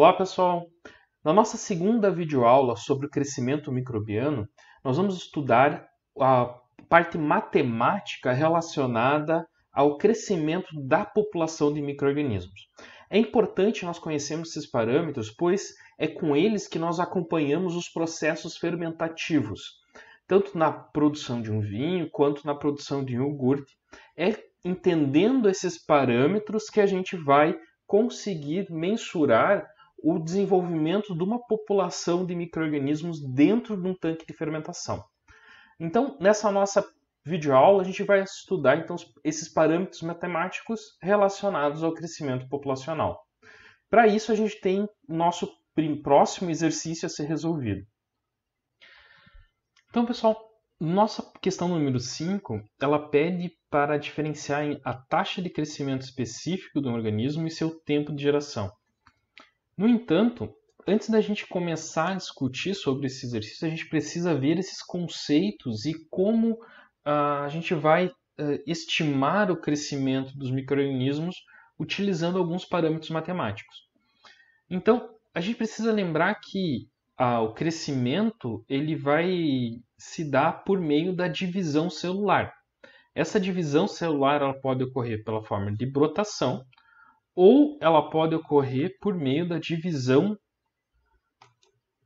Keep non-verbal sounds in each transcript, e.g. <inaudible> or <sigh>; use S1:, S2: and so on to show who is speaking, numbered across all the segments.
S1: Olá pessoal! Na nossa segunda videoaula sobre o crescimento microbiano, nós vamos estudar a parte matemática relacionada ao crescimento da população de microorganismos. É importante nós conhecermos esses parâmetros, pois é com eles que nós acompanhamos os processos fermentativos, tanto na produção de um vinho quanto na produção de um iogurte. É entendendo esses parâmetros que a gente vai conseguir mensurar o desenvolvimento de uma população de micro-organismos dentro de um tanque de fermentação. Então, nessa nossa videoaula, a gente vai estudar então esses parâmetros matemáticos relacionados ao crescimento populacional. Para isso, a gente tem nosso próximo exercício a ser resolvido. Então, pessoal, nossa questão número 5, ela pede para diferenciar a taxa de crescimento específico do organismo e seu tempo de geração. No entanto, antes da gente começar a discutir sobre esse exercício, a gente precisa ver esses conceitos e como uh, a gente vai uh, estimar o crescimento dos micro-organismos utilizando alguns parâmetros matemáticos. Então, a gente precisa lembrar que uh, o crescimento ele vai se dar por meio da divisão celular. Essa divisão celular ela pode ocorrer pela forma de brotação, ou ela pode ocorrer por meio da divisão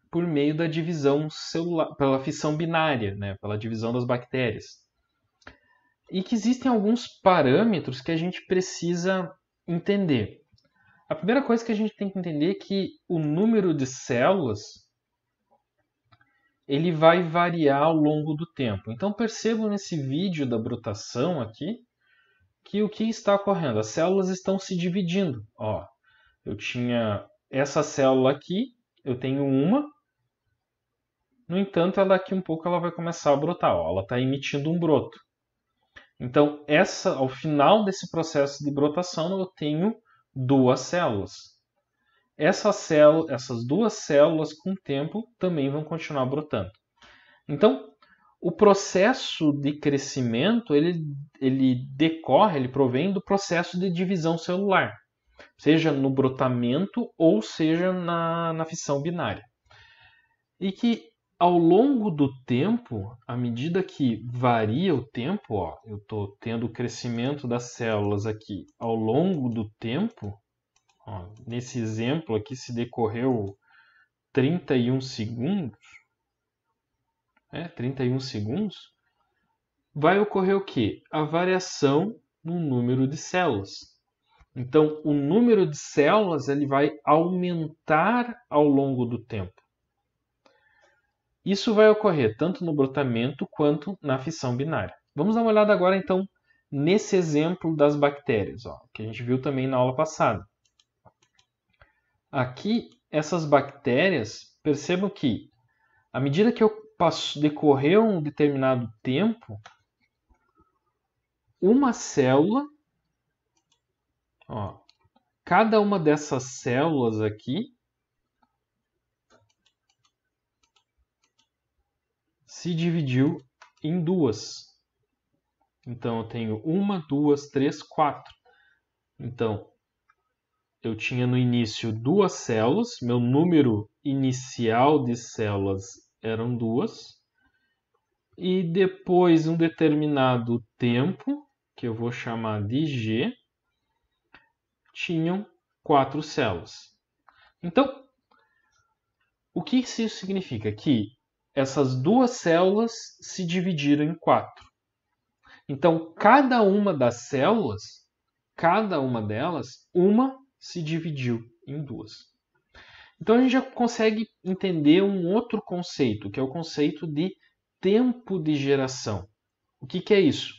S1: por meio da divisão celular, pela fissão binária, né, pela divisão das bactérias. E que existem alguns parâmetros que a gente precisa entender. A primeira coisa que a gente tem que entender é que o número de células ele vai variar ao longo do tempo. Então percebam nesse vídeo da brotação aqui que o que está ocorrendo? As células estão se dividindo. Ó, eu tinha essa célula aqui, eu tenho uma. No entanto, ela daqui um pouco ela vai começar a brotar. Ó, ela está emitindo um broto. Então, essa, ao final desse processo de brotação, eu tenho duas células. Essa célula, essas duas células, com o tempo, também vão continuar brotando. Então, o processo de crescimento ele, ele decorre, ele provém do processo de divisão celular, seja no brotamento ou seja na, na fissão binária. E que ao longo do tempo, à medida que varia o tempo, ó, eu estou tendo o crescimento das células aqui ao longo do tempo, ó, nesse exemplo aqui se decorreu 31 segundos, né, 31 segundos, vai ocorrer o que? A variação no número de células. Então, o número de células ele vai aumentar ao longo do tempo. Isso vai ocorrer tanto no brotamento quanto na fissão binária. Vamos dar uma olhada agora, então, nesse exemplo das bactérias, ó, que a gente viu também na aula passada. Aqui, essas bactérias, percebam que, à medida que eu passou, decorreu um determinado tempo, uma célula, ó, cada uma dessas células aqui se dividiu em duas. Então eu tenho uma, duas, três, quatro. Então eu tinha no início duas células, meu número inicial de células eram duas. E depois um determinado tempo, que eu vou chamar de G, tinham quatro células. Então, o que isso significa? Que essas duas células se dividiram em quatro. Então, cada uma das células, cada uma delas, uma se dividiu em duas. Então a gente já consegue entender um outro conceito, que é o conceito de tempo de geração. O que, que é isso?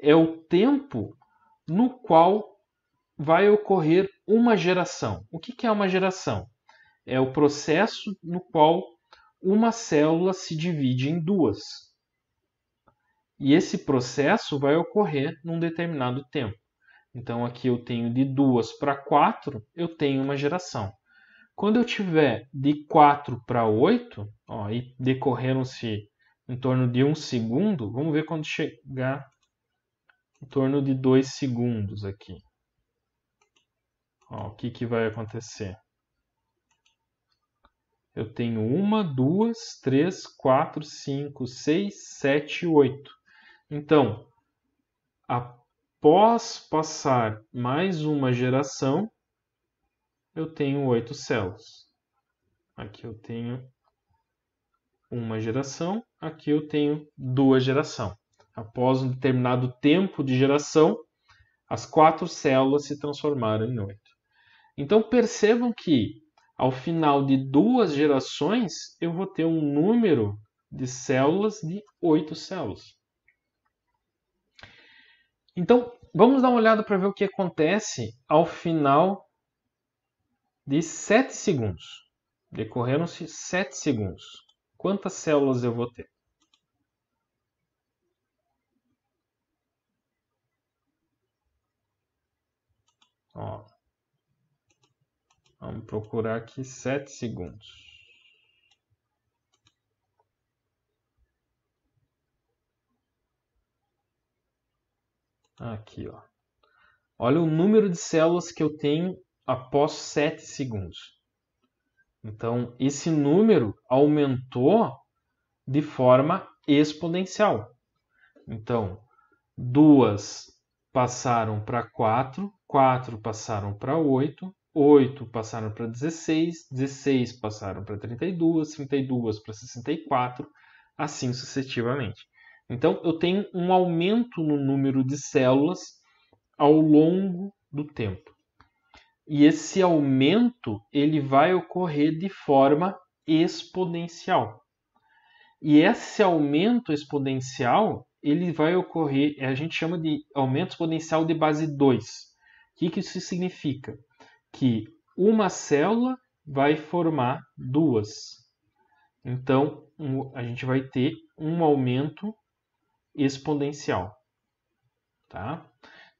S1: É o tempo no qual vai ocorrer uma geração. O que, que é uma geração? É o processo no qual uma célula se divide em duas. E esse processo vai ocorrer num determinado tempo. Então aqui eu tenho de duas para quatro, eu tenho uma geração. Quando eu tiver de 4 para 8, ó, e decorreram-se em torno de um segundo, vamos ver quando chegar em torno de 2 segundos aqui. Ó, o que, que vai acontecer? eu tenho uma, duas, três, quatro, cinco, seis, sete, oito. Então, após passar mais uma geração, eu tenho oito células. Aqui eu tenho uma geração, aqui eu tenho duas gerações. Após um determinado tempo de geração, as quatro células se transformaram em oito. Então percebam que ao final de duas gerações eu vou ter um número de células de oito células. Então vamos dar uma olhada para ver o que acontece ao final de 7 segundos. Decorreram-se 7 segundos. Quantas células eu vou ter? Ó, vamos procurar aqui 7 segundos. Aqui, ó. Olha o número de células que eu tenho após 7 segundos. Então, esse número aumentou de forma exponencial. Então, duas passaram para 4, 4 passaram para 8, 8 passaram para 16, 16 passaram para 32, 32 para 64, assim sucessivamente. Então, eu tenho um aumento no número de células ao longo do tempo. E esse aumento ele vai ocorrer de forma exponencial. E esse aumento exponencial ele vai ocorrer, a gente chama de aumento exponencial de base 2. O que, que isso significa? Que uma célula vai formar duas. Então, a gente vai ter um aumento exponencial. Tá?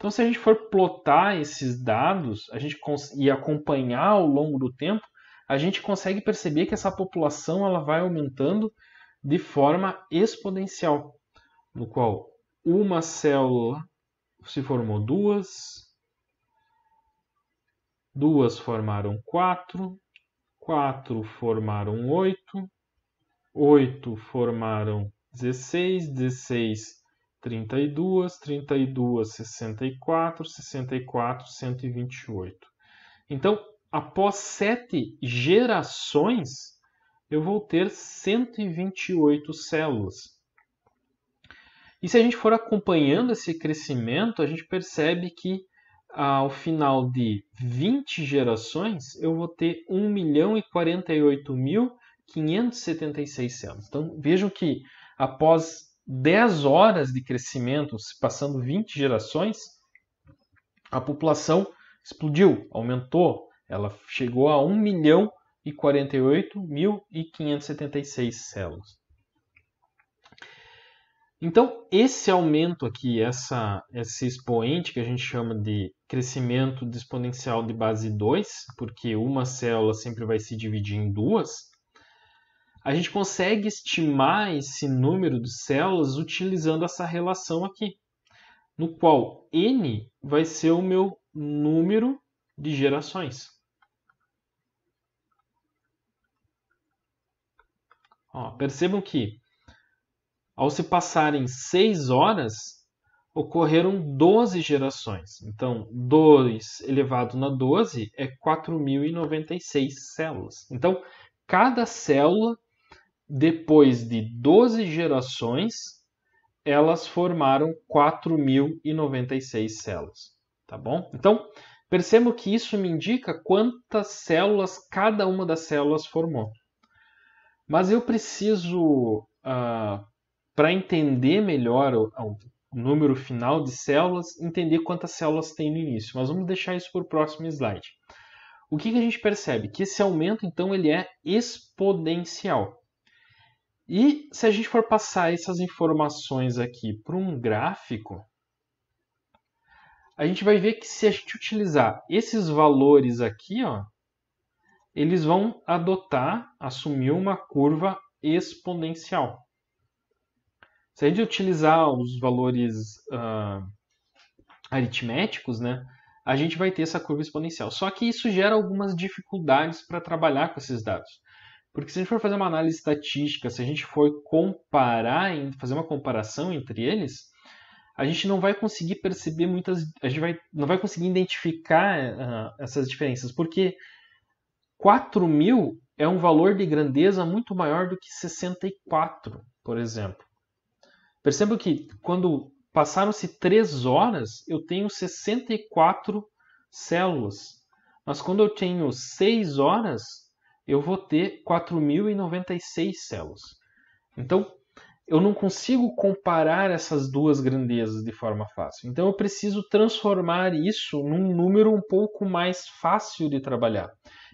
S1: Então, se a gente for plotar esses dados a gente e acompanhar ao longo do tempo, a gente consegue perceber que essa população ela vai aumentando de forma exponencial, no qual uma célula se formou duas, duas formaram quatro, quatro formaram oito, oito formaram dezesseis, dezesseis 32, 32, 64, 64, 128. Então, após sete gerações, eu vou ter 128 células. E se a gente for acompanhando esse crescimento, a gente percebe que ao final de 20 gerações, eu vou ter 1 milhão e 48.576 células. Então, vejam que após 10 horas de crescimento, passando 20 gerações, a população explodiu, aumentou. Ela chegou a 1 milhão e 48.576 células. Então, esse aumento aqui, essa, esse expoente que a gente chama de crescimento exponencial de base 2, porque uma célula sempre vai se dividir em duas, a gente consegue estimar esse número de células utilizando essa relação aqui, no qual n vai ser o meu número de gerações. Ó, percebam que, ao se passarem 6 horas, ocorreram 12 gerações. Então, 2 elevado na 12 é 4.096 células. Então, cada célula depois de 12 gerações, elas formaram 4.096 células. Tá bom? Então, percebo que isso me indica quantas células cada uma das células formou. Mas eu preciso, uh, para entender melhor o, o, número final de células, entender quantas células tem no início. Mas vamos deixar isso para o próximo slide. O que, que a gente percebe? Que esse aumento, então, ele é exponencial. E se a gente for passar essas informações aqui para um gráfico, a gente vai ver que se a gente utilizar esses valores aqui, ó, eles vão adotar, assumir uma curva exponencial. Se a gente utilizar os valores uh, aritméticos, né, a gente vai ter essa curva exponencial. Só que isso gera algumas dificuldades para trabalhar com esses dados. Porque se a gente for fazer uma análise estatística, se a gente for comparar, fazer uma comparação entre eles, a gente não vai conseguir perceber muitas, a gente vai, não vai conseguir identificar uh, essas diferenças, porque 4 mil é um valor de grandeza muito maior do que 64, por exemplo. Perceba que quando passaram-se 3 horas, eu tenho 64 células. Mas quando eu tenho 6 horas, eu vou ter 4.096 células. Então, eu não consigo comparar essas duas grandezas de forma fácil. Então, eu preciso transformar isso num número um pouco mais fácil de trabalhar.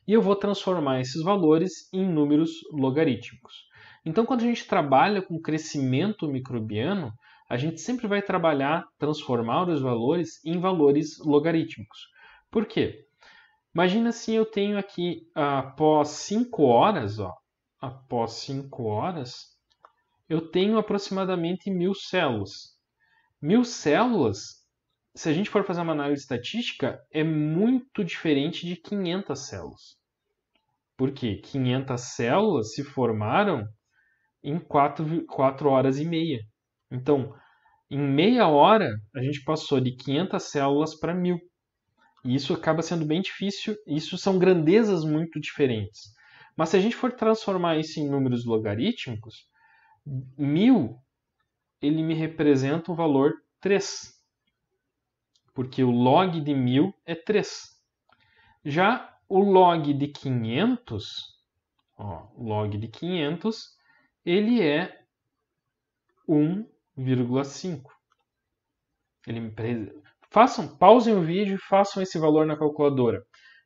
S1: E eu vou transformar esses valores em números logarítmicos. Então, quando a gente trabalha com crescimento microbiano, a gente sempre vai trabalhar, transformar os valores em valores logarítmicos. Por quê? Imagina se eu tenho aqui, após 5 horas, ó, após 5 horas, eu tenho aproximadamente mil células. Mil células, se a gente for fazer uma análise estatística, é muito diferente de 500 células. Por quê? 500 células se formaram em 4, 4 horas e meia. Então, em meia hora, a gente passou de 500 células para mil. E isso acaba sendo bem difícil. Isso são grandezas muito diferentes. Mas se a gente for transformar isso em números logarítmicos, mil ele me representa o valor 3. Porque o log de mil é 3. Já o log de 500, ó, log de 500, ele é 1,5. Ele Façam, pausem o vídeo e façam esse valor na calculadora.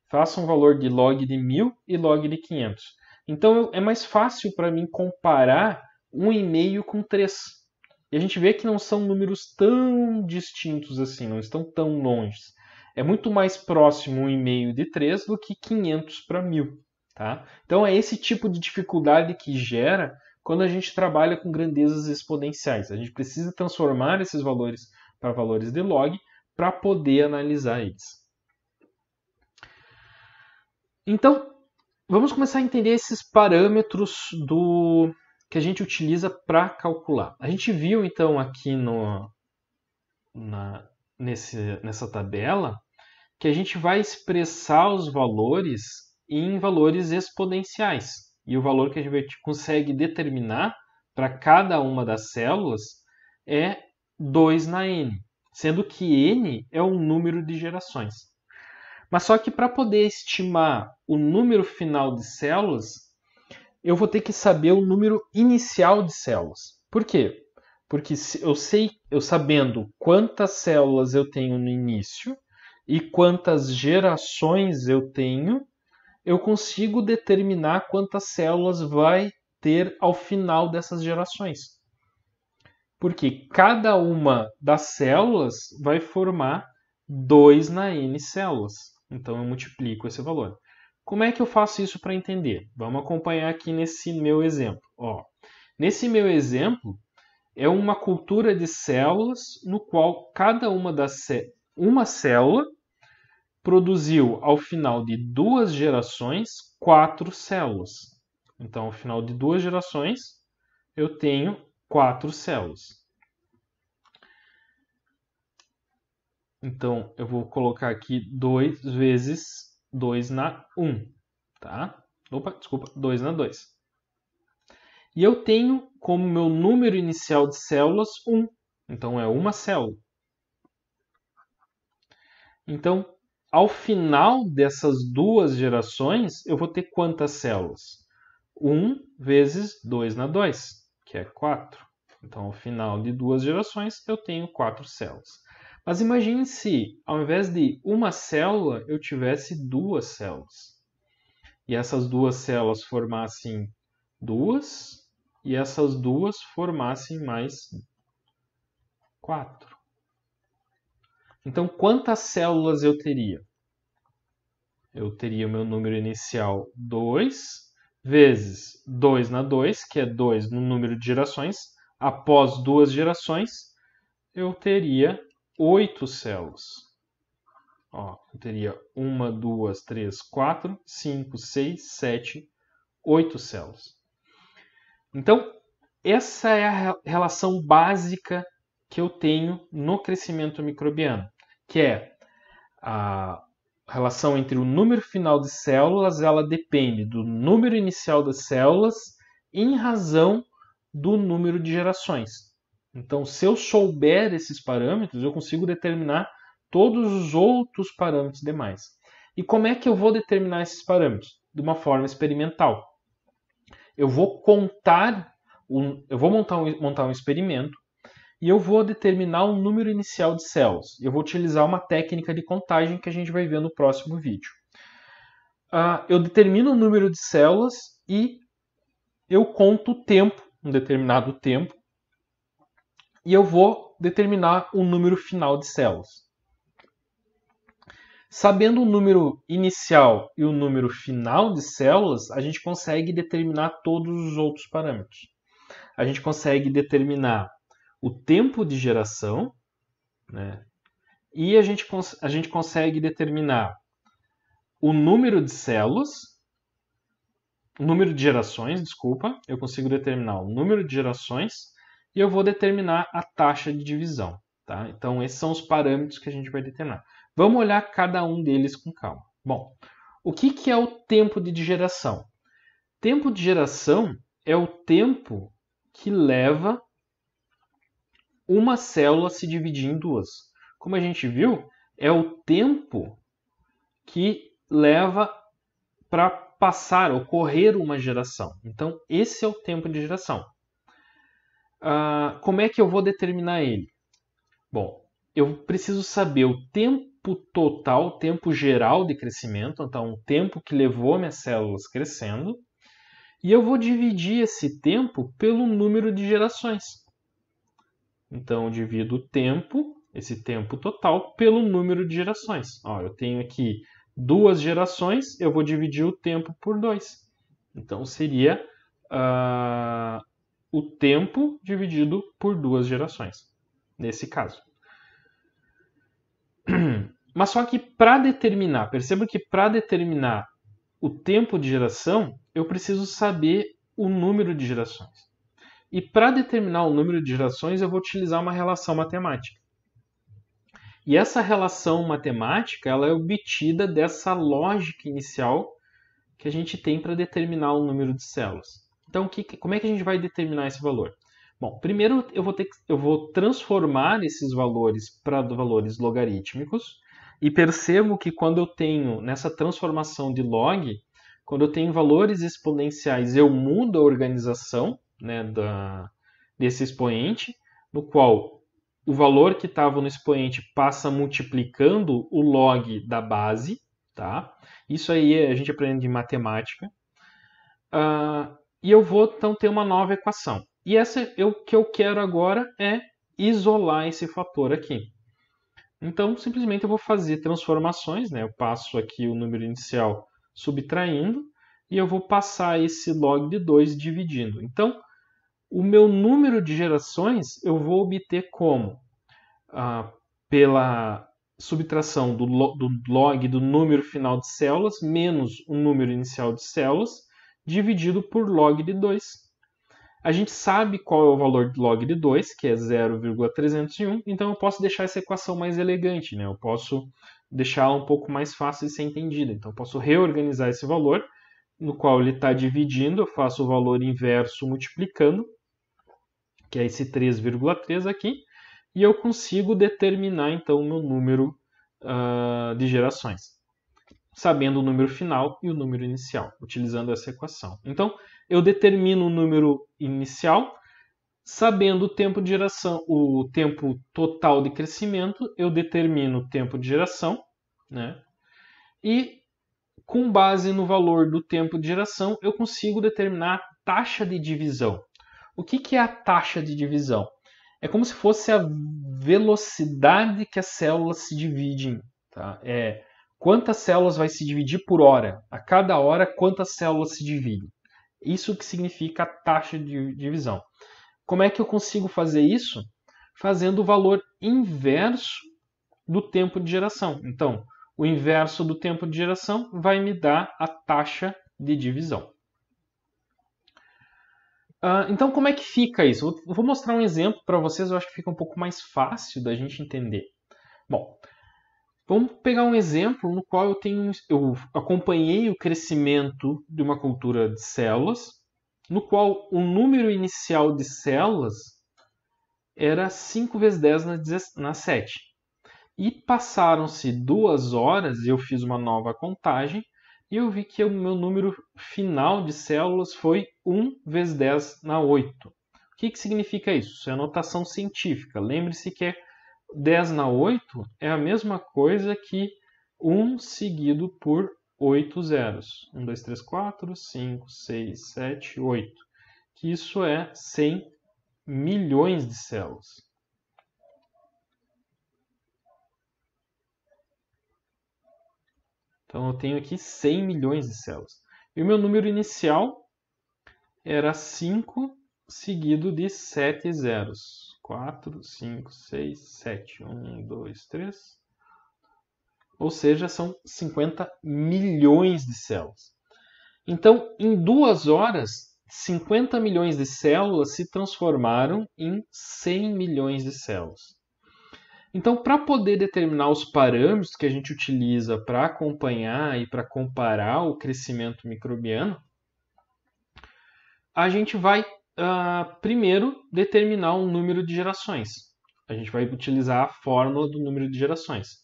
S1: Façam um valor de log de 1000 e log de 500. Então é mais fácil para mim comparar 1,5 com 3. E a gente vê que não são números tão distintos assim, não estão tão longe. É muito mais próximo 1,5 de 3 do que 500 para 1000. Tá? Então é esse tipo de dificuldade que gera quando a gente trabalha com grandezas exponenciais. A gente precisa transformar esses valores para valores de log para poder analisar eles. Então, vamos começar a entender esses parâmetros do que a gente utiliza para calcular. A gente viu então aqui no, na, nesse, nessa tabela que a gente vai expressar os valores em valores exponenciais. E o valor que a gente consegue determinar para cada uma das células é 2 na n sendo que n é um número de gerações. Mas só que para poder estimar o número final de células, eu vou ter que saber o número inicial de células. Por quê? Porque eu sei, eu sabendo quantas células eu tenho no início e quantas gerações eu tenho, eu consigo determinar quantas células vai ter ao final dessas gerações porque cada uma das células vai formar 2 na n células. Então eu multiplico esse valor. Como é que eu faço isso para entender? Vamos acompanhar aqui nesse meu exemplo. Ó, nesse meu exemplo, é uma cultura de células no qual cada uma das uma célula produziu ao final de duas gerações quatro células. Então, ao final de duas gerações, eu tenho quatro células. Então, eu vou colocar aqui 2 vezes 2 na 1, tá? Opa, desculpa, 2 na 2. E eu tenho como meu número inicial de células 1. Então, é uma célula. Então, ao final dessas duas gerações, eu vou ter quantas células? 1 vezes 2 na 2 que é 4. Então, ao final de duas gerações, eu tenho quatro células. Mas imagine se, ao invés de uma célula, eu tivesse duas células. E essas duas células formassem duas, e essas duas formassem mais quatro. Então, quantas células eu teria? Eu teria o meu número inicial 2, vezes 2 na 2, que é 2 no número de gerações, após duas gerações, eu teria 8 células. Ó, eu teria 1, 2, 3, 4, 5, 6, 7, 8 células. Então, essa é a relação básica que eu tenho no crescimento microbiano, que é a relação entre o número final de células, ela depende do número inicial das células em razão do número de gerações. Então, se eu souber esses parâmetros, eu consigo determinar todos os outros parâmetros demais. E como é que eu vou determinar esses parâmetros? De uma forma experimental. Eu vou contar, um, eu vou montar um, montar um experimento e eu vou determinar um número inicial de células. Eu vou utilizar uma técnica de contagem que a gente vai ver no próximo vídeo. Uh, eu determino o número de células e eu conto o tempo, um determinado tempo, e eu vou determinar o número final de células. Sabendo o número inicial e o número final de células, a gente consegue determinar todos os outros parâmetros. A gente consegue determinar o tempo de geração, né? e a gente, a gente consegue determinar o número de células, o número de gerações, desculpa, eu consigo determinar o número de gerações e eu vou determinar a taxa de divisão. Tá? Então, esses são os parâmetros que a gente vai determinar. Vamos olhar cada um deles com calma. Bom, o que, que é o tempo de geração? Tempo de geração é o tempo que leva uma célula se dividir em duas. Como a gente viu, é o tempo que leva para passar, ocorrer uma geração. Então, esse é o tempo de geração. Uh, como é que eu vou determinar ele? Bom, eu preciso saber o tempo total, o tempo geral de crescimento, então o tempo que levou minhas células crescendo, e eu vou dividir esse tempo pelo número de gerações. Então eu divido o tempo, esse tempo total, pelo número de gerações. Ó, eu tenho aqui duas gerações, eu vou dividir o tempo por dois. Então seria uh, o tempo dividido por duas gerações, nesse caso. <clears throat> Mas só que para determinar, perceba que para determinar o tempo de geração, eu preciso saber o número de gerações. E para determinar o número de gerações, eu vou utilizar uma relação matemática. E essa relação matemática ela é obtida dessa lógica inicial que a gente tem para determinar o número de células. Então, que, como é que a gente vai determinar esse valor? Bom, primeiro eu vou, ter, eu vou transformar esses valores para valores logarítmicos e percebo que quando eu tenho nessa transformação de log, quando eu tenho valores exponenciais, eu mudo a organização né, da, desse expoente, no qual o valor que estava no expoente passa multiplicando o log da base. Tá? Isso aí a gente aprende em matemática. Uh, e eu vou então ter uma nova equação. E essa o que eu quero agora é isolar esse fator aqui. Então, simplesmente eu vou fazer transformações, né? Eu passo aqui o número inicial subtraindo e eu vou passar esse log de 2 dividindo. Então, o meu número de gerações eu vou obter como? Ah, pela subtração do, do log do número final de células menos o número inicial de células dividido por log de 2. A gente sabe qual é o valor de log de 2, que é 0,301, então eu posso deixar essa equação mais elegante, né? eu posso deixá-la um pouco mais fácil de ser entendida. Então eu posso reorganizar esse valor, no qual ele está dividindo, eu faço o valor inverso multiplicando, que é esse 3,3 aqui, e eu consigo determinar então o meu número uh, de gerações sabendo o número final e o número inicial, utilizando essa equação. Então, eu determino o número inicial, sabendo o tempo de geração, o tempo total de crescimento, eu determino o tempo de geração, né? E com base no valor do tempo de geração, eu consigo determinar a taxa de divisão. O que, que é a taxa de divisão? É como se fosse a velocidade que as células se dividem. Tá? É, quantas células vai se dividir por hora. A cada hora, quantas células se dividem. Isso que significa a taxa de divisão. Como é que eu consigo fazer isso? Fazendo o valor inverso do tempo de geração. Então, o inverso do tempo de geração vai me dar a taxa de divisão. Uh, então, como é que fica isso? Eu vou mostrar um exemplo para vocês, eu acho que fica um pouco mais fácil da gente entender. Bom, vamos pegar um exemplo no qual eu tenho, eu acompanhei o crescimento de uma cultura de células, no qual o número inicial de células era 5 vezes 10 na, na 7. E passaram-se duas horas eu fiz uma nova contagem e eu vi que o meu número final de células foi 1 vezes 10 na 8. O que, que significa isso? Isso é notação científica. Lembre-se que é 10 na 8 é a mesma coisa que 1 seguido por 8 zeros. 1, 2, 3, 4, 5, 6, 7, 8. Que isso é 100 milhões de células. Então eu tenho aqui 100 milhões de células. E o meu número inicial era 5 seguido de 7 zeros. 4, 5, 6, 7. 1, 2, 3. Ou seja, são 50 milhões de células. Então, em duas horas, 50 milhões de células se transformaram em 100 milhões de células. Então, para poder determinar os parâmetros que a gente utiliza para acompanhar e para comparar o crescimento microbiano, a gente vai uh, primeiro determinar um número de gerações. A gente vai utilizar a fórmula do número de gerações.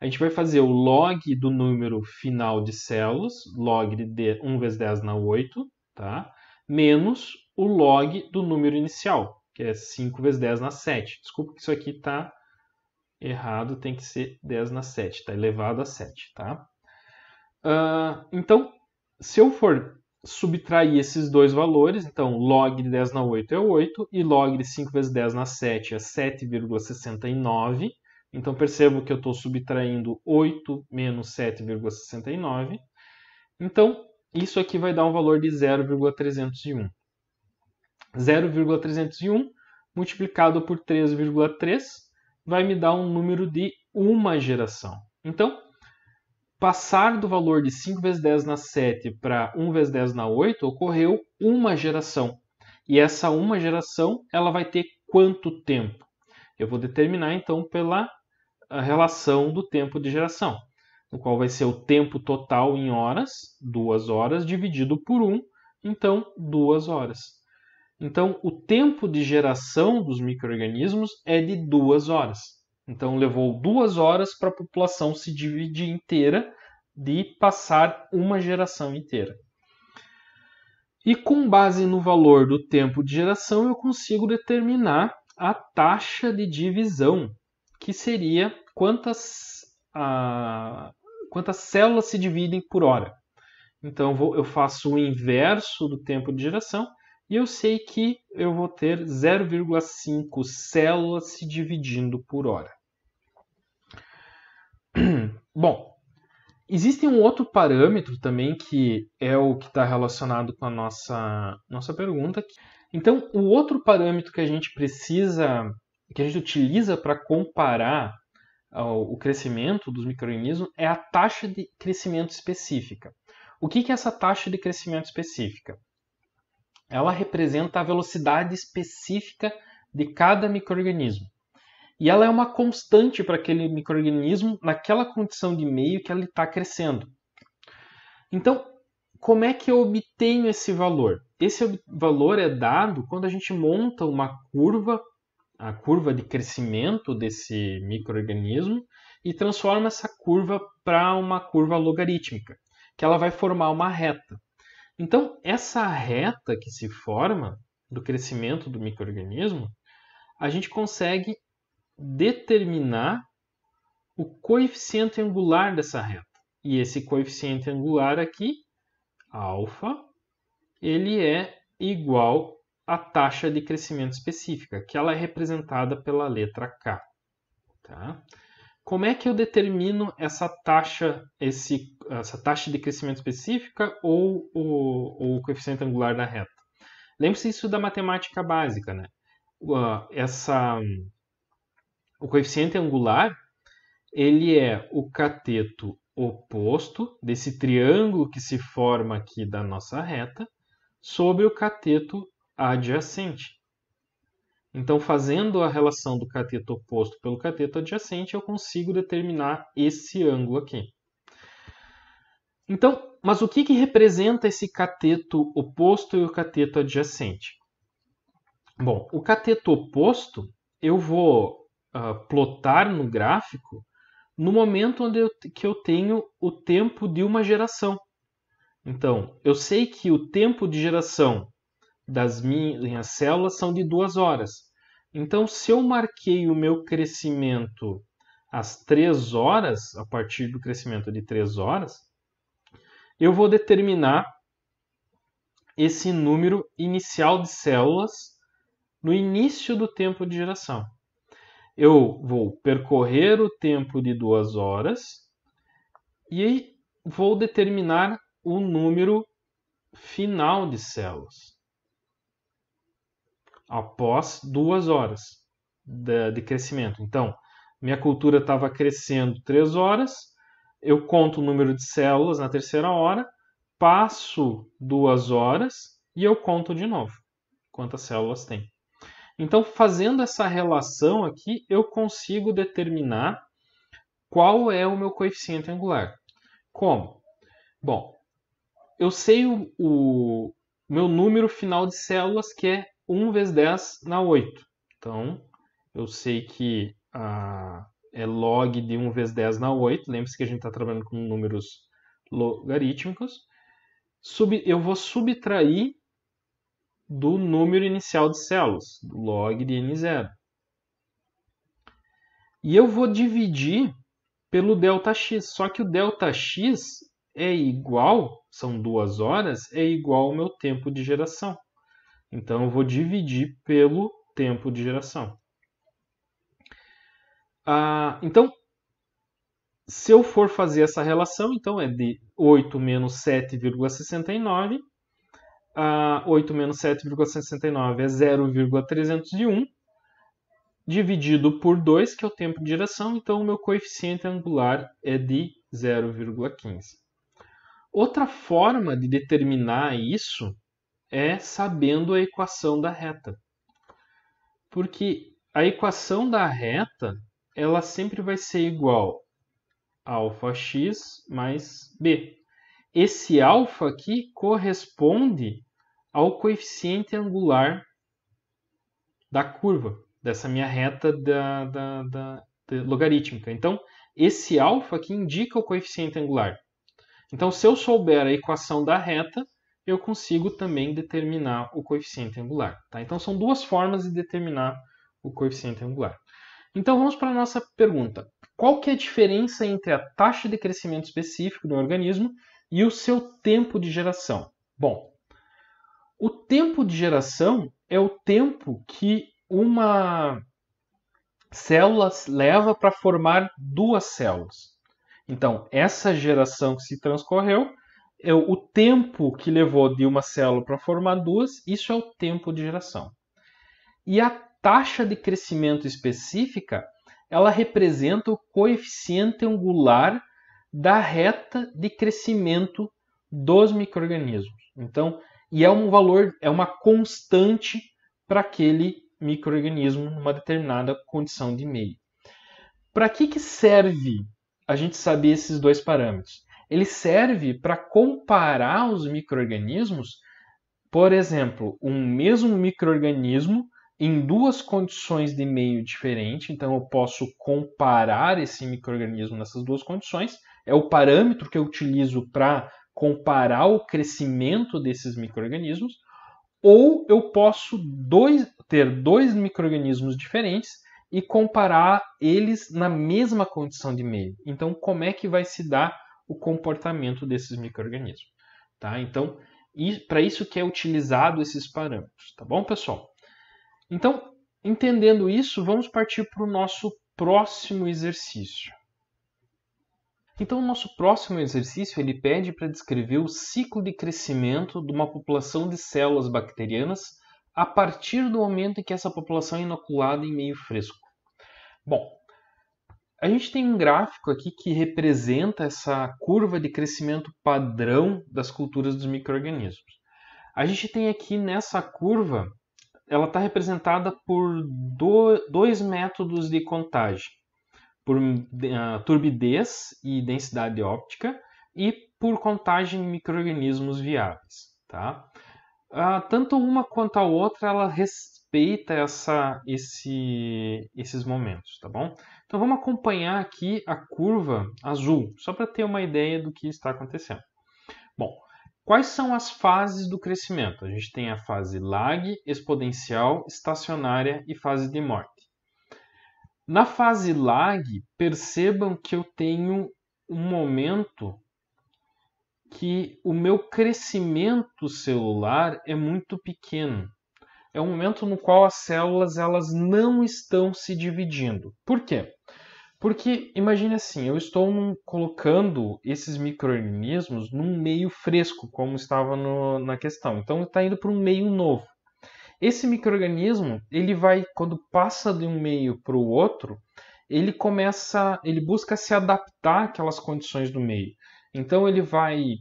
S1: A gente vai fazer o log do número final de células, log de 1 vezes 10 na 8, tá? menos o log do número inicial, que é 5 vezes 10 na 7. Desculpa que isso aqui está errado tem que ser 10 na 7, tá? Elevado a 7, tá? Uh, então, se eu for subtrair esses dois valores, então log de 10 na 8 é 8 e log de 5 vezes 10 na 7 é 7,69. Então percebo que eu estou subtraindo 8 menos 7,69. Então isso aqui vai dar um valor de 0,301. 0,301 multiplicado por 3,3 vai me dar um número de uma geração. Então, passar do valor de 5 vezes 10 na 7 para 1 vezes 10 na 8 ocorreu uma geração. E essa uma geração ela vai ter quanto tempo? Eu vou determinar então pela relação do tempo de geração, no qual vai ser o tempo total em horas, 2 horas, dividido por 1, então 2 horas. Então, o tempo de geração dos micro-organismos é de duas horas. Então, levou duas horas para a população se dividir inteira, de passar uma geração inteira. E com base no valor do tempo de geração, eu consigo determinar a taxa de divisão, que seria quantas, a, quantas células se dividem por hora. Então, eu faço o inverso do tempo de geração e eu sei que eu vou ter 0,5 células se dividindo por hora. <clears throat> Bom, existe um outro parâmetro também que é o que está relacionado com a nossa, nossa pergunta. Então, o outro parâmetro que a gente precisa, que a gente utiliza para comparar o crescimento dos micro-organismos é a taxa de crescimento específica. O que é essa taxa de crescimento específica? Ela representa a velocidade específica de cada microorganismo. E ela é uma constante para aquele microorganismo naquela condição de meio que ele está crescendo. Então, como é que eu obtenho esse valor? Esse valor é dado quando a gente monta uma curva, a curva de crescimento desse microorganismo, e transforma essa curva para uma curva logarítmica, que ela vai formar uma reta. Então, essa reta que se forma do crescimento do microorganismo, a gente consegue determinar o coeficiente angular dessa reta. E esse coeficiente angular aqui, alfa, ele é igual à taxa de crescimento específica, que ela é representada pela letra K. Tá? Como é que eu determino essa taxa, esse, essa taxa de crescimento específica ou o, o coeficiente angular da reta? Lembre-se isso da matemática básica, né? Essa, o coeficiente angular ele é o cateto oposto desse triângulo que se forma aqui da nossa reta sobre o cateto adjacente. Então, fazendo a relação do cateto oposto pelo cateto adjacente, eu consigo determinar esse ângulo aqui. Então, mas o que, que representa esse cateto oposto e o cateto adjacente? Bom, o cateto oposto eu vou uh, plotar no gráfico no momento onde eu, que eu tenho o tempo de uma geração. Então, eu sei que o tempo de geração das minhas células são de duas horas. Então, se eu marquei o meu crescimento às três horas, a partir do crescimento de três horas, eu vou determinar esse número inicial de células no início do tempo de geração. Eu vou percorrer o tempo de duas horas e vou determinar o número final de células após duas horas de, crescimento. Então, minha cultura estava crescendo três horas, eu conto o número de células na terceira hora, passo duas horas e eu conto de novo quantas células tem. Então, fazendo essa relação aqui, eu consigo determinar qual é o meu coeficiente angular. Como? Bom, eu sei o, o meu número final de células, que é 1 vezes 10 na 8. Então, eu sei que a, é log de 1 vezes 10 na 8. Lembre-se que a gente está trabalhando com números logarítmicos. Sub, eu vou subtrair do número inicial de células, log de n0. E eu vou dividir pelo ΔX, só que o ΔX é igual, são duas horas, é igual ao meu tempo de geração. Então eu vou dividir pelo tempo de geração. Ah, então, se eu for fazer essa relação, então é de 8 menos 7,69. Ah, 8 menos 7,69 é 0,301 dividido por 2, que é o tempo de geração, então o meu coeficiente angular é de 0,15. Outra forma de determinar isso é sabendo a equação da reta. Porque a equação da reta, ela sempre vai ser igual a alfa x mais b. Esse alfa aqui corresponde ao coeficiente angular da curva, dessa minha reta da, da, da, da logarítmica. Então, esse alfa aqui indica o coeficiente angular. Então, se eu souber a equação da reta, eu consigo também determinar o coeficiente angular. Tá? Então, são duas formas de determinar o coeficiente angular. Então, vamos para a nossa pergunta. Qual que é a diferença entre a taxa de crescimento específico do organismo e o seu tempo de geração? Bom, o tempo de geração é o tempo que uma célula leva para formar duas células. Então, essa geração que se transcorreu é o tempo que levou de uma célula para formar duas, isso é o tempo de geração. E a taxa de crescimento específica, ela representa o coeficiente angular da reta de crescimento dos microrganismos. Então, e é um valor, é uma constante para aquele microorganismo numa determinada condição de meio. Para que, que serve a gente saber esses dois parâmetros? Ele serve para comparar os microorganismos, por exemplo, um mesmo microorganismo em duas condições de meio diferente, então eu posso comparar esse microorganismo nessas duas condições, é o parâmetro que eu utilizo para comparar o crescimento desses microorganismos, ou eu posso dois, ter dois microorganismos diferentes e comparar eles na mesma condição de meio. Então, como é que vai se dar o comportamento desses micro-organismos. Tá? Então, para isso que é utilizado esses parâmetros. Tá bom, pessoal? Então, entendendo isso, vamos partir para o nosso próximo exercício. Então, o nosso próximo exercício ele pede para descrever o ciclo de crescimento de uma população de células bacterianas a partir do momento em que essa população é inoculada em meio fresco. Bom, a gente tem um gráfico aqui que representa essa curva de crescimento padrão das culturas dos micro-organismos. A gente tem aqui nessa curva, ela está representada por do, dois métodos de contagem, por uh, turbidez e densidade óptica e por contagem de micro-organismos viáveis. Tá? Uh, tanto uma quanto a outra, ela respeita essa, esse, esses momentos, tá bom? Então vamos acompanhar aqui a curva azul, só para ter uma ideia do que está acontecendo. Bom, quais são as fases do crescimento? A gente tem a fase lag, exponencial, estacionária e fase de morte. Na fase lag, percebam que eu tenho um momento que o meu crescimento celular é muito pequeno é um momento no qual as células elas não estão se dividindo. Por quê? Porque imagine assim, eu estou num, colocando esses micro-organismos num meio fresco, como estava no, na questão. Então está indo para um meio novo. Esse microorganismo, ele vai, quando passa de um meio para o outro, ele começa, ele busca se adaptar àquelas condições do meio. Então ele vai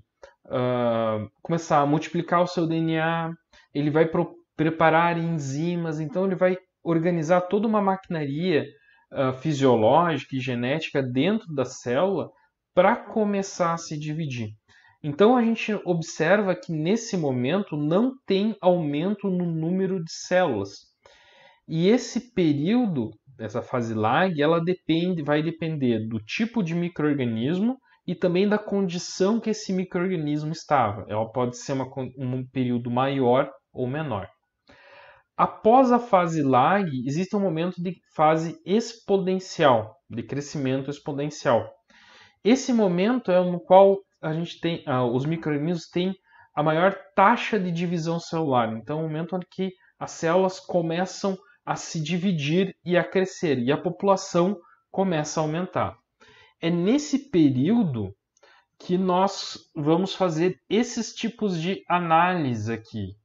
S1: uh, começar a multiplicar o seu DNA, ele vai pro, preparar enzimas, então ele vai organizar toda uma maquinaria uh, fisiológica e genética dentro da célula para começar a se dividir. Então a gente observa que nesse momento não tem aumento no número de células. E esse período, essa fase lag, ela depende, vai depender do tipo de microorganismo e também da condição que esse microorganismo estava. Ela pode ser uma, um período maior ou menor. Após a fase lag, existe um momento de fase exponencial, de crescimento exponencial. Esse momento é no qual a gente tem, ah, os microorganismos têm a maior taxa de divisão celular. Então, é o momento em que as células começam a se dividir e a crescer, e a população começa a aumentar. É nesse período que nós vamos fazer esses tipos de análise aqui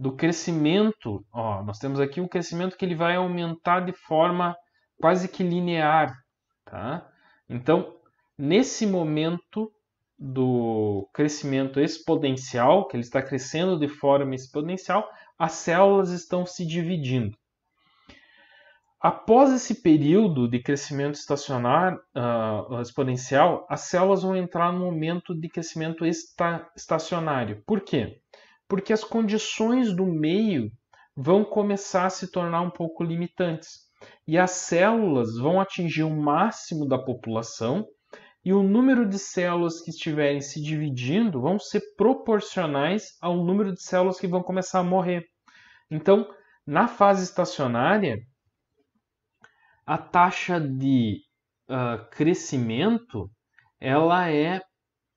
S1: do crescimento, ó, nós temos aqui um crescimento que ele vai aumentar de forma quase que linear, tá? Então, nesse momento do crescimento exponencial, que ele está crescendo de forma exponencial, as células estão se dividindo. Após esse período de crescimento estacionar uh, exponencial, as células vão entrar no momento de crescimento esta estacionário. Por quê? Porque as condições do meio vão começar a se tornar um pouco limitantes e as células vão atingir o máximo da população e o número de células que estiverem se dividindo vão ser proporcionais ao número de células que vão começar a morrer. Então, na fase estacionária, a taxa de uh, crescimento ela é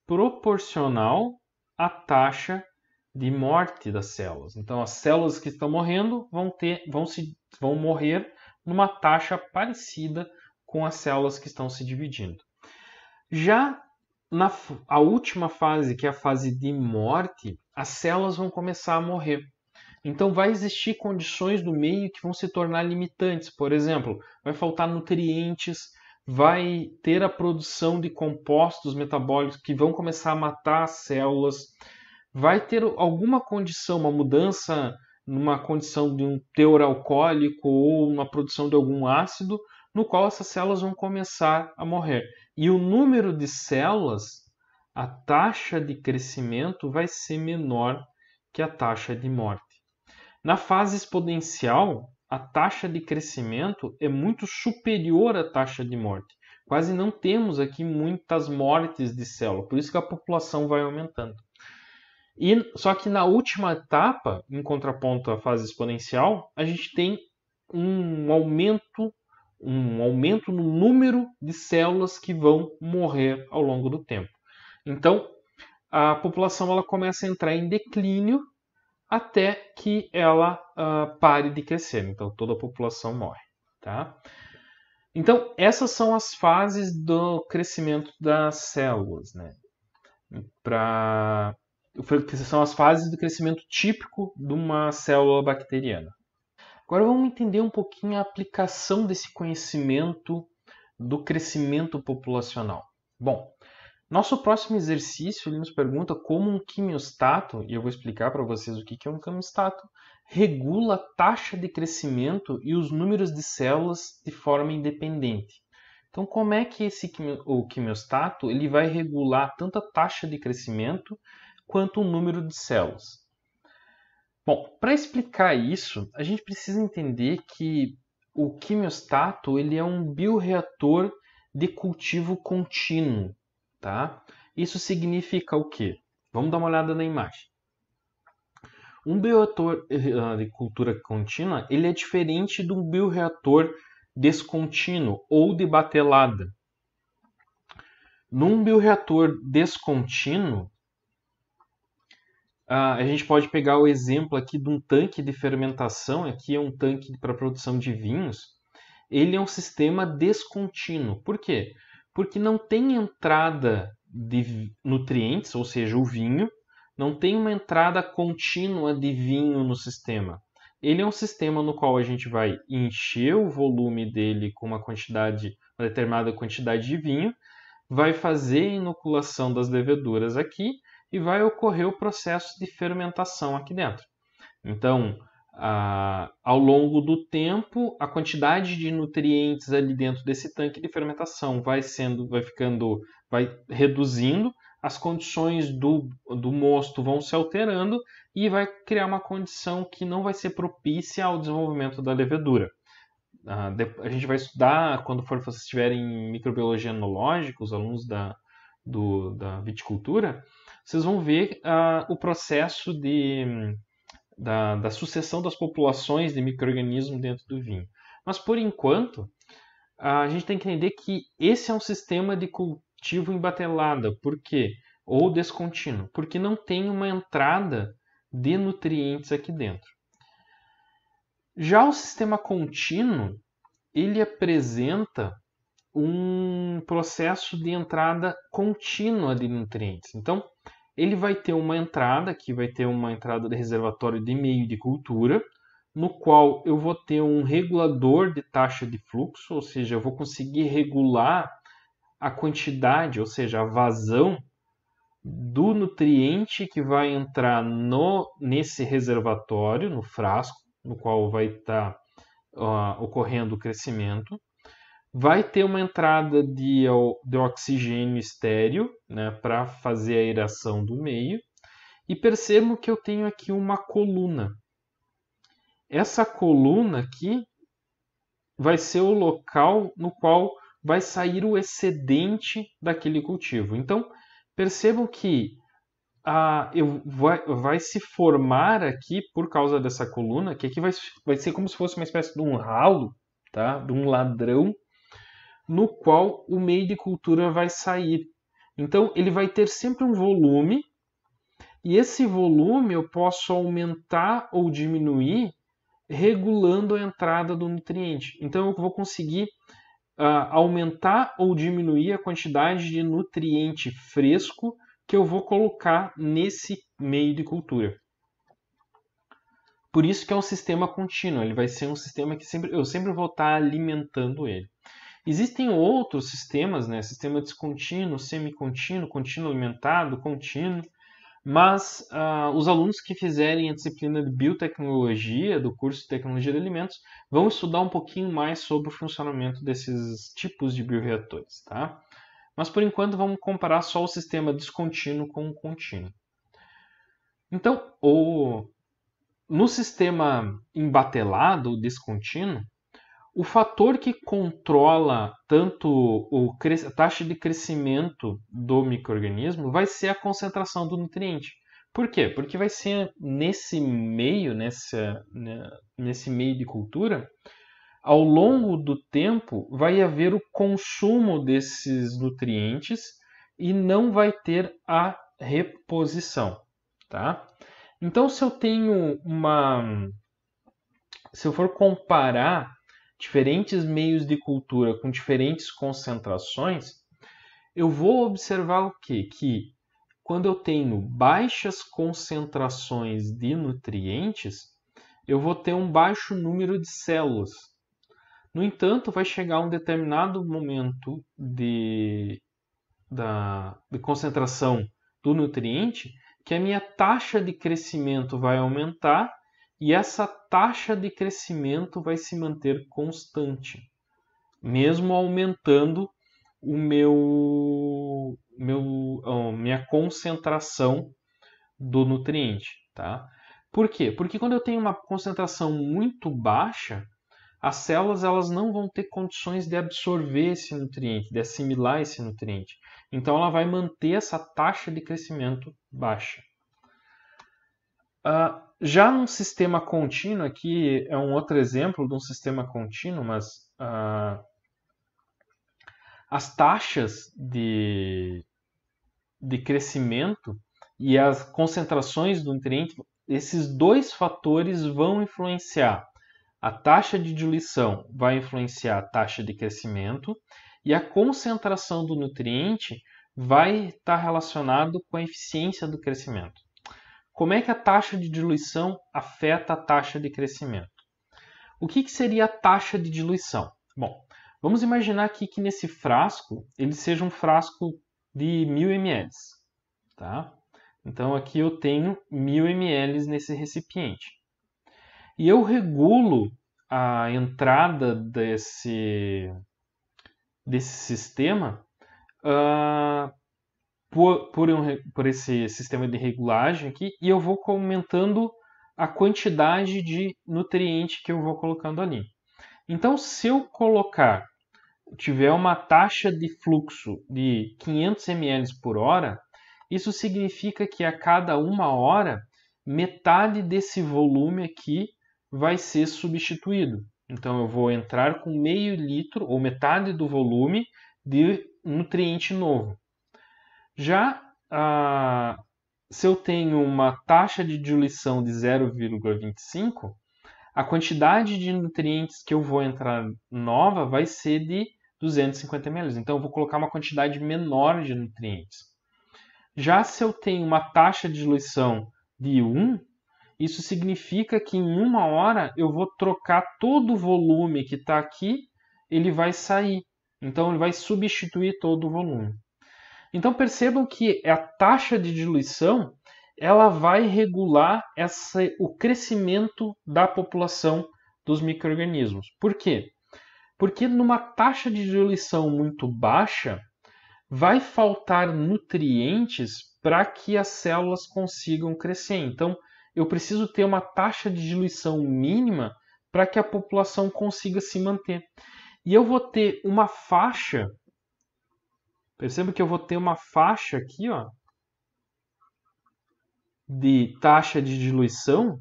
S1: proporcional à taxa de morte das células. Então, as células que estão morrendo vão, ter, vão, se, vão morrer numa taxa parecida com as células que estão se dividindo. Já na a última fase, que é a fase de morte, as células vão começar a morrer. Então, vai existir condições do meio que vão se tornar limitantes. Por exemplo, vai faltar nutrientes, vai ter a produção de compostos metabólicos que vão começar a matar as células vai ter alguma condição, uma mudança numa condição de um teor alcoólico ou uma produção de algum ácido, no qual essas células vão começar a morrer. E o número de células, a taxa de crescimento vai ser menor que a taxa de morte. Na fase exponencial, a taxa de crescimento é muito superior à taxa de morte. Quase não temos aqui muitas mortes de célula, por isso que a população vai aumentando. E só que na última etapa, em contraponto à fase exponencial, a gente tem um aumento um aumento no número de células que vão morrer ao longo do tempo. Então, a população ela começa a entrar em declínio até que ela uh, pare de crescer. Então, toda a população morre. Tá? Então, essas são as fases do crescimento das células. Né? Para são as fases do crescimento típico de uma célula bacteriana. Agora vamos entender um pouquinho a aplicação desse conhecimento do crescimento populacional. Bom, Nosso próximo exercício ele nos pergunta como um quimiostato, e eu vou explicar para vocês o que é um quimiostato, regula a taxa de crescimento e os números de células de forma independente. Então, como é que esse o quimiostato ele vai regular tanto a taxa de crescimento quanto o número de células? Bom, para explicar isso, a gente precisa entender que o quimiostato ele é um bioreator de cultivo contínuo, tá? Isso significa o quê? Vamos dar uma olhada na imagem. Um bioreator eh, de cultura contínua ele é diferente de um bioreator descontínuo ou de batelada. Num bioreator descontínuo, a gente pode pegar o exemplo aqui de um tanque de fermentação, aqui é um tanque para produção de vinhos. Ele é um sistema descontínuo. Por quê? Porque não tem entrada de nutrientes, ou seja, o vinho, não tem uma entrada contínua de vinho no sistema. Ele é um sistema no qual a gente vai encher o volume dele com uma quantidade, uma determinada quantidade de vinho, vai fazer a inoculação das leveduras aqui e vai ocorrer o processo de fermentação aqui dentro. Então, ao longo do tempo, a quantidade de nutrientes ali dentro desse tanque de fermentação vai sendo, vai ficando, vai reduzindo, as condições do, do mosto vão se alterando e vai criar uma condição que não vai ser propícia ao desenvolvimento da levedura. a gente vai estudar, quando for vocês estiverem microbiologia enológica, os alunos da, do, da viticultura, vocês vão ver uh, o processo de, da, da, sucessão das populações de micro-organismos dentro do vinho. Mas, por enquanto, a gente tem que entender que esse é um sistema de cultivo em batelada. Por quê? Ou descontínuo. Porque não tem uma entrada de nutrientes aqui dentro. Já o sistema contínuo, ele apresenta um processo de entrada contínua de nutrientes. Então, ele vai ter uma entrada, que vai ter uma entrada de reservatório de meio de cultura, no qual eu vou ter um regulador de taxa de fluxo, ou seja, eu vou conseguir regular a quantidade, ou seja, a vazão do nutriente que vai entrar no, nesse reservatório, no frasco, no qual vai estar tá, ocorrendo o crescimento vai ter uma entrada de, de oxigênio estéreo né, para fazer a aeração do meio. E percebo que eu tenho aqui uma coluna. Essa coluna aqui vai ser o local no qual vai sair o excedente daquele cultivo. Então, percebam que ah, eu, vai, vai, se formar aqui, por causa dessa coluna, que aqui vai, vai ser como se fosse uma espécie de um ralo, tá? de um ladrão no qual o meio de cultura vai sair. Então, ele vai ter sempre um volume, e esse volume eu posso aumentar ou diminuir regulando a entrada do nutriente. Então, eu vou conseguir uh, aumentar ou diminuir a quantidade de nutriente fresco que eu vou colocar nesse meio de cultura. Por isso que é um sistema contínuo, ele vai ser um sistema que sempre, eu sempre vou estar alimentando ele. Existem outros sistemas, né? sistema descontínuo, semicontínuo, contínuo alimentado, contínuo, mas uh, os alunos que fizerem a disciplina de biotecnologia do curso de tecnologia de alimentos vão estudar um pouquinho mais sobre o funcionamento desses tipos de bioreatores, tá? Mas por enquanto vamos comparar só o sistema descontínuo com o contínuo. Então, o... no sistema embatelado, descontínuo, o fator que controla tanto o, a taxa de crescimento do microorganismo vai ser a concentração do nutriente. Por quê? Porque vai ser nesse meio, nessa, né, nesse meio de cultura, ao longo do tempo vai haver o consumo desses nutrientes e não vai ter a reposição, tá? Então, se eu tenho uma, se eu for comparar diferentes meios de cultura com diferentes concentrações, eu vou observar o quê? Que quando eu tenho baixas concentrações de nutrientes, eu vou ter um baixo número de células. No entanto, vai chegar um determinado momento de, da, de concentração do nutriente que a minha taxa de crescimento vai aumentar e essa taxa de crescimento vai se manter constante, mesmo aumentando o meu, meu minha concentração do nutriente, tá? Por quê? Porque quando eu tenho uma concentração muito baixa, as células elas não vão ter condições de absorver esse nutriente, de assimilar esse nutriente. Então ela vai manter essa taxa de crescimento baixa. Uh, já num sistema contínuo, aqui é um outro exemplo de um sistema contínuo, mas uh, as taxas de, de crescimento e as concentrações do nutriente, esses dois fatores vão influenciar. A taxa de diluição vai influenciar a taxa de crescimento e a concentração do nutriente vai estar relacionado com a eficiência do crescimento. Como é que a taxa de diluição afeta a taxa de crescimento? O que, que seria a taxa de diluição? Bom, vamos imaginar aqui que nesse frasco ele seja um frasco de 1000 ml. Tá? Então aqui eu tenho 1000 ml nesse recipiente. E eu regulo a entrada desse, desse sistema uh, por, por, um, por esse sistema de regulagem aqui e eu vou aumentando a quantidade de nutriente que eu vou colocando ali. Então, se eu colocar, tiver uma taxa de fluxo de 500 ml por hora, isso significa que a cada uma hora, metade desse volume aqui vai ser substituído. Então, eu vou entrar com meio litro ou metade do volume de nutriente novo. Já ah, se eu tenho uma taxa de diluição de 0,25, a quantidade de nutrientes que eu vou entrar nova vai ser de 250 ml. Então, eu vou colocar uma quantidade menor de nutrientes. Já se eu tenho uma taxa de diluição de 1, isso significa que em uma hora eu vou trocar todo o volume que está aqui, ele vai sair. Então ele vai substituir todo o volume. Então percebam que a taxa de diluição ela vai regular essa, o crescimento da população dos microrganismos. Por quê? Porque numa taxa de diluição muito baixa, vai faltar nutrientes para que as células consigam crescer. Então, eu preciso ter uma taxa de diluição mínima para que a população consiga se manter. E eu vou ter uma faixa. Perceba que eu vou ter uma faixa aqui, ó, de taxa de diluição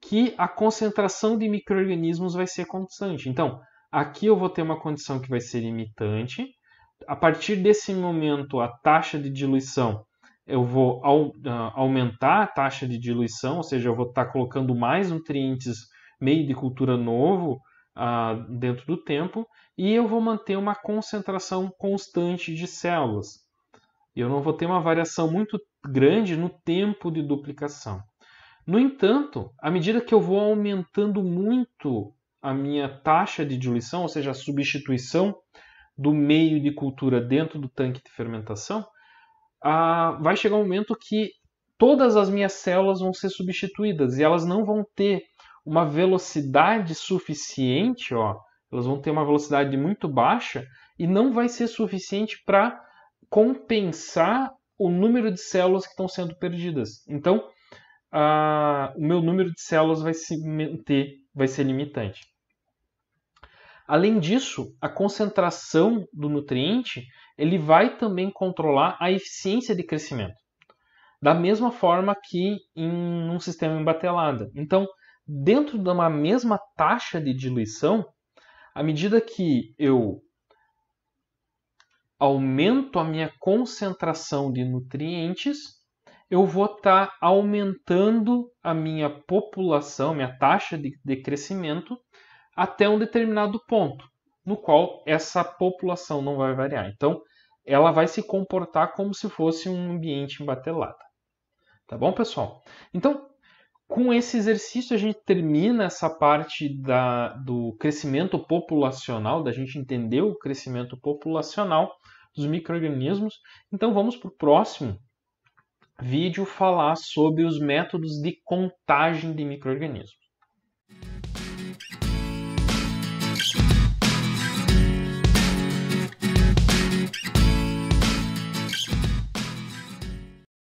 S1: que a concentração de microrganismos vai ser constante. Então, aqui eu vou ter uma condição que vai ser limitante. A partir desse momento, a taxa de diluição eu vou ah, aumentar a taxa de diluição, ou seja, eu vou estar colocando mais nutrientes meio de cultura novo uh, dentro do tempo e eu vou manter uma concentração constante de células. Eu não vou ter uma variação muito grande no tempo de duplicação. No entanto, à medida que eu vou aumentando muito a minha taxa de diluição, ou seja, a substituição do meio de cultura dentro do tanque de fermentação, uh, vai chegar um momento que todas as minhas células vão ser substituídas e elas não vão ter uma velocidade suficiente, ó, elas vão ter uma velocidade muito baixa e não vai ser suficiente para compensar o número de células que estão sendo perdidas. Então, a, o meu número de células vai se manter, vai ser limitante. Além disso, a concentração do nutriente ele vai também controlar a eficiência de crescimento, da mesma forma que em um sistema embatelada. Então, dentro de uma mesma taxa de diluição, à medida que eu aumento a minha concentração de nutrientes, eu vou estar tá aumentando a minha população, minha taxa de, de crescimento, até um determinado ponto, no qual essa população não vai variar. Então, ela vai se comportar como se fosse um ambiente embatelado. Tá bom, pessoal? Então, com esse exercício, a gente termina essa parte da, do crescimento populacional, da gente entender o crescimento populacional dos micro-organismos. Então vamos para o próximo vídeo falar sobre os métodos de contagem de micro-organismos.